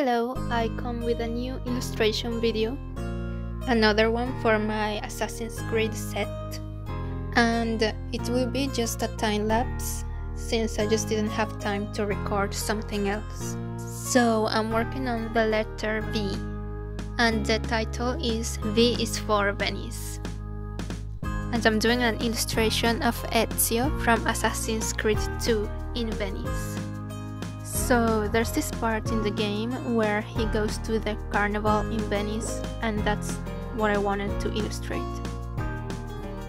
Hello, I come with a new illustration video. Another one for my Assassin's Creed set. And it will be just a time lapse since I just didn't have time to record something else. So I'm working on the letter V. And the title is V is for Venice. And I'm doing an illustration of Ezio from Assassin's Creed 2 in Venice. So there's this part in the game where he goes to the carnival in Venice and that's what I wanted to illustrate.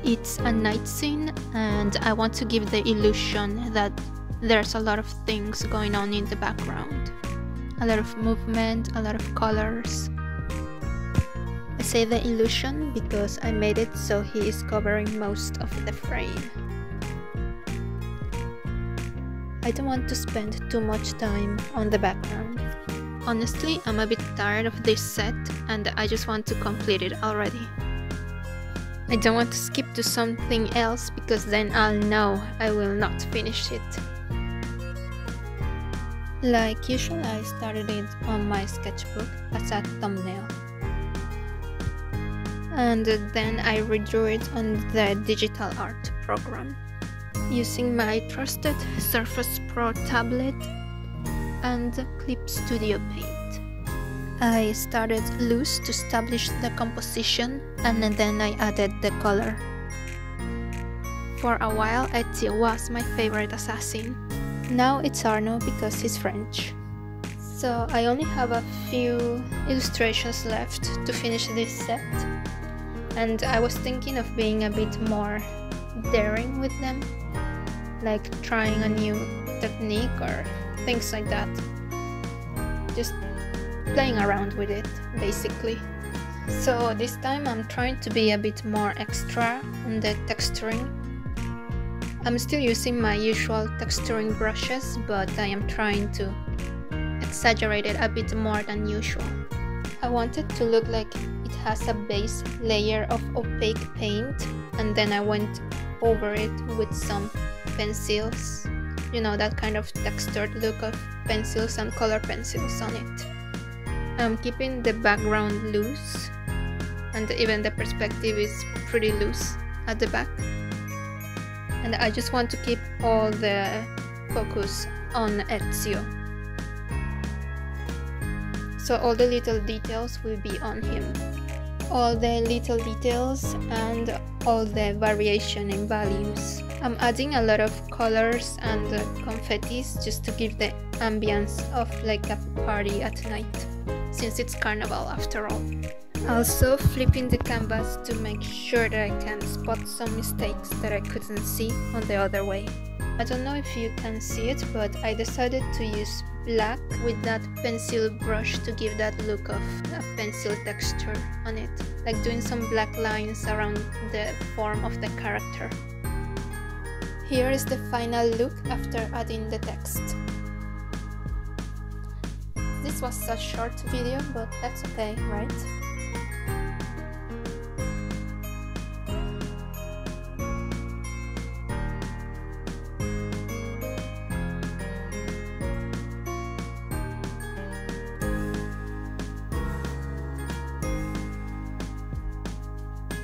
It's a night scene and I want to give the illusion that there's a lot of things going on in the background. A lot of movement, a lot of colors. I say the illusion because I made it so he is covering most of the frame. I don't want to spend too much time on the background. Honestly, I'm a bit tired of this set and I just want to complete it already. I don't want to skip to something else because then I'll know I will not finish it. Like usual, I started it on my sketchbook as a thumbnail. And then I redrew it on the digital art program using my trusted Surface Pro tablet and Clip Studio Paint. I started loose to establish the composition and then I added the color. For a while Ezio was my favorite assassin. Now it's Arno because he's French. So I only have a few illustrations left to finish this set and I was thinking of being a bit more daring with them like trying a new technique or things like that. Just playing around with it, basically. So this time I'm trying to be a bit more extra on the texturing. I'm still using my usual texturing brushes, but I am trying to exaggerate it a bit more than usual. I want it to look like it has a base layer of opaque paint and then I went over it with some pencils you know that kind of textured look of pencils and color pencils on it. I'm keeping the background loose and even the perspective is pretty loose at the back. And I just want to keep all the focus on Ezio so all the little details will be on him all the little details and all the variation in values I'm adding a lot of colors and uh, confettis just to give the ambience of like a party at night, since it's carnival after all. Also flipping the canvas to make sure that I can spot some mistakes that I couldn't see on the other way. I don't know if you can see it, but I decided to use black with that pencil brush to give that look of a pencil texture on it, like doing some black lines around the form of the character. Here is the final look after adding the text. This was a short video, but that's okay, right?